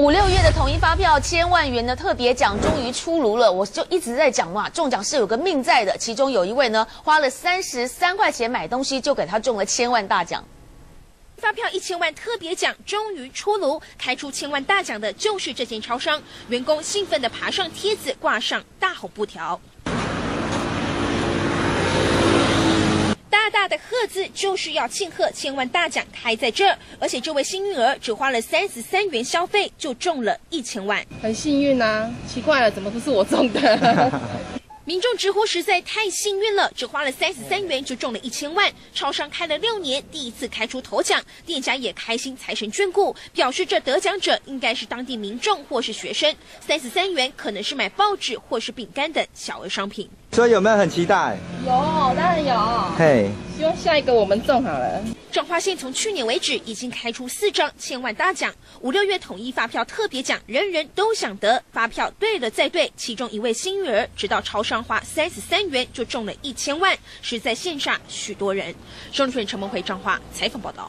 五六月的统一发票千万元的特别奖终于出炉了，我就一直在讲嘛，中奖是有个命在的。其中有一位呢，花了三十三块钱买东西，就给他中了千万大奖。发票一千万特别奖终于出炉，开出千万大奖的就是这间超商，员工兴奋地爬上梯子，挂上大红布条。大的贺字就是要庆贺千万大奖开在这儿，而且这位幸运儿只花了三十三元消费就中了一千万，很幸运啊！奇怪了，怎么不是我中的？民众直呼实在太幸运了，只花了三十三元就中了一千万。超商开了六年，第一次开出头奖，店家也开心，财神眷顾，表示这得奖者应该是当地民众或是学生。三十三元可能是买报纸或是饼干等小额商品。所以有没有很期待？有，当然有。嘿，希望下一个我们中好了。彰化县从去年为止已经开出四张千万大奖，五六月统一发票特别奖，人人都想得。发票对了再对，其中一位幸运儿直到超商花三十三元就中了一千万，实在羡煞许多人。中立陈梦回彰化采访报道。